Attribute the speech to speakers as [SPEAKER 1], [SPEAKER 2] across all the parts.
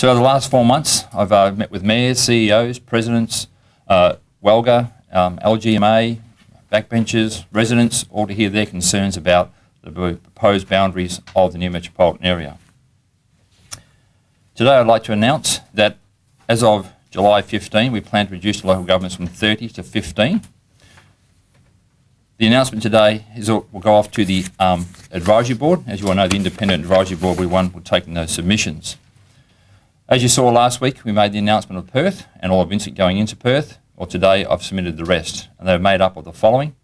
[SPEAKER 1] So over the last four months, I've uh, met with mayors, CEOs, presidents, uh, WALGA, um, LGMA, backbenchers, residents, all to hear their concerns about the proposed boundaries of the new metropolitan area. Today I'd like to announce that as of July 15, we plan to reduce the local governments from 30 to 15. The announcement today is will go off to the um, advisory board. As you all know, the independent advisory board be one will take those submissions. As you saw last week, we made the announcement of Perth and all of Vincent going into Perth. Well, today I've submitted the rest, and they're made up of the following.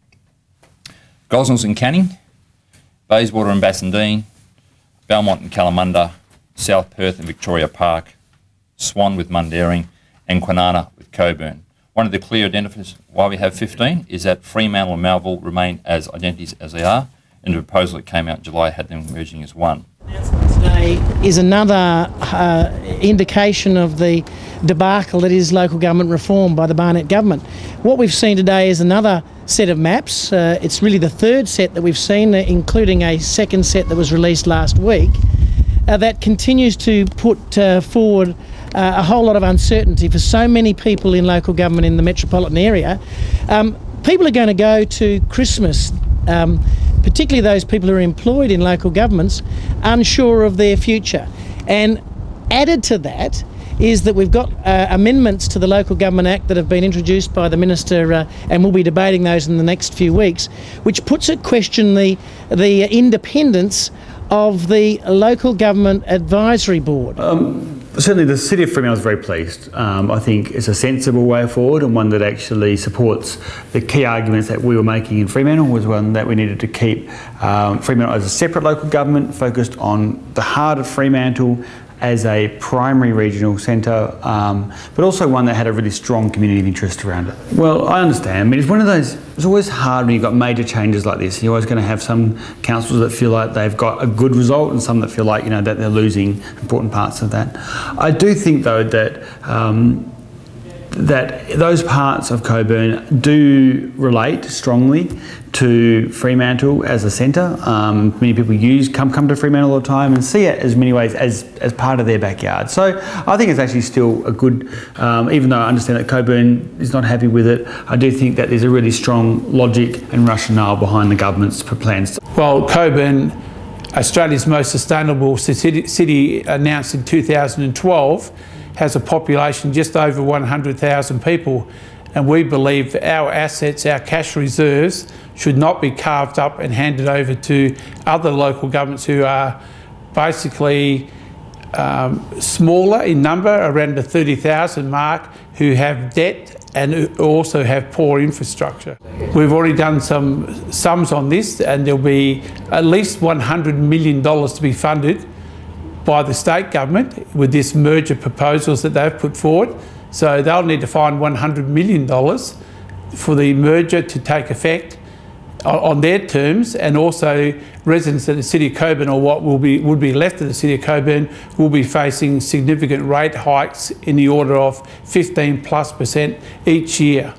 [SPEAKER 1] Gosnells and Canning, Bayswater and Bassendean, Belmont and Kalamunda, South Perth and Victoria Park, Swan with Mundaring, and Kwinana with Cockburn. One of the clear identifiers why we have 15 is that Fremantle and Melville remain as identities as they are, and the proposal that came out in July had them merging as one.
[SPEAKER 2] Today is another uh, indication of the debacle that is local government reform by the Barnett government. What we've seen today is another set of maps. Uh, it's really the third set that we've seen, uh, including a second set that was released last week, uh, that continues to put uh, forward uh, a whole lot of uncertainty for so many people in local government in the metropolitan area. Um, people are going to go to Christmas, um, particularly those people who are employed in local governments, unsure of their future. And added to that, is that we've got uh, amendments to the Local Government Act that have been introduced by the Minister, uh, and we'll be debating those in the next few weeks, which puts at question the, the independence of the Local Government Advisory Board. Um,
[SPEAKER 3] Certainly, the City of Fremantle is very pleased. Um, I think it's a sensible way forward and one that actually supports the key arguments that we were making in Fremantle was one that we needed to keep um, Fremantle as a separate local government focused on the heart of Fremantle as a primary regional centre, um, but also one that had a really strong community of interest around it. Well, I understand. I mean, it's one of those, it's always hard when you've got major changes like this. You're always going to have some councils that feel like they've got a good result and some that feel like, you know, that they're losing important parts of that. I do think, though, that um, that those parts of Cockburn do relate strongly to Fremantle as a centre. Um, many people use come come to Fremantle all the time and see it as many ways as, as part of their backyard. So I think it's actually still a good, um, even though I understand that Cockburn is not happy with it, I do think that there's a really strong logic and rationale behind the government's plans.
[SPEAKER 4] Well, Cockburn, Australia's most sustainable city, city announced in 2012 has a population just over 100,000 people and we believe our assets, our cash reserves, should not be carved up and handed over to other local governments who are basically um, smaller in number, around the 30,000 mark, who have debt and also have poor infrastructure. We've already done some sums on this and there'll be at least $100 million to be funded by the state government with this merger proposals that they've put forward. So they'll need to find $100 million for the merger to take effect on their terms and also residents of the City of Cockburn or what will be, would be left of the City of Cockburn will be facing significant rate hikes in the order of 15 plus percent each year.